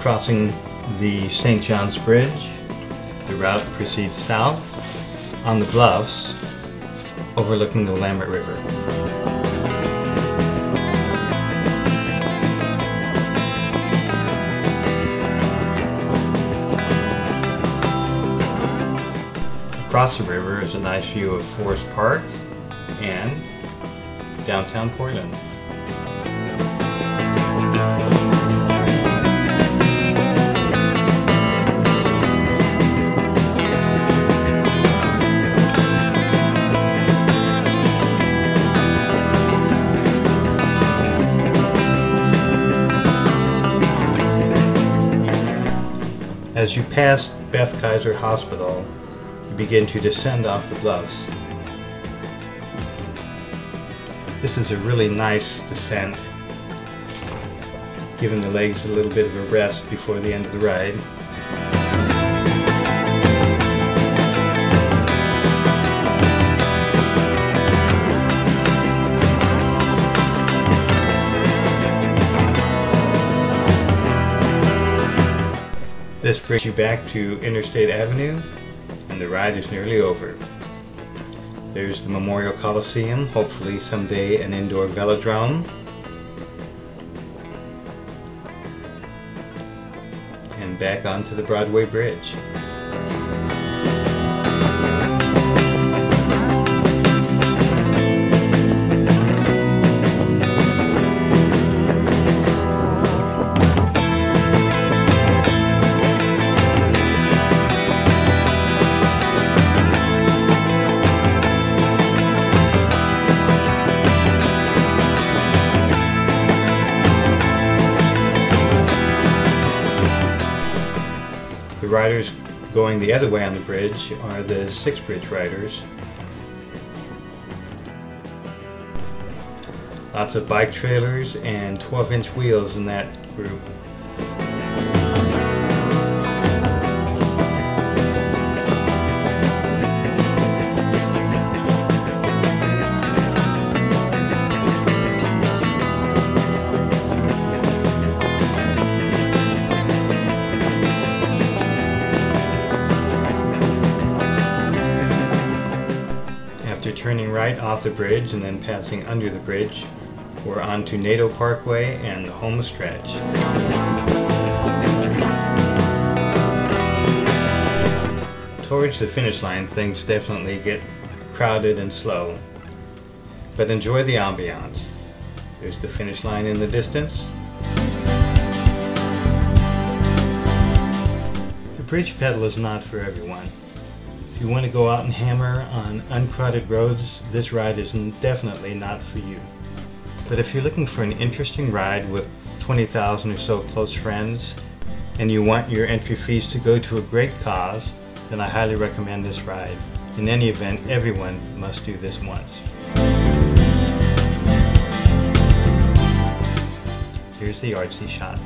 crossing the St. John's Bridge. The route proceeds south on the bluffs overlooking the Willamette River. Across the river is a nice view of Forest Park and downtown Portland. As you pass Beth Kaiser Hospital, you begin to descend off the bluffs. This is a really nice descent, giving the legs a little bit of a rest before the end of the ride. This brings you back to Interstate Avenue and the ride is nearly over. There's the Memorial Coliseum, hopefully someday an indoor velodrome. And back onto the Broadway Bridge. The riders going the other way on the bridge are the Six Bridge riders. Lots of bike trailers and 12 inch wheels in that group. Turning right off the bridge and then passing under the bridge, we're on to Naito Parkway and the home stretch. Towards the finish line, things definitely get crowded and slow, but enjoy the ambiance. There's the finish line in the distance. The bridge pedal is not for everyone. If you want to go out and hammer on uncrowded roads, this ride is definitely not for you. But if you're looking for an interesting ride with 20,000 or so close friends, and you want your entry fees to go to a great cause, then I highly recommend this ride. In any event, everyone must do this once. Here's the artsy shot.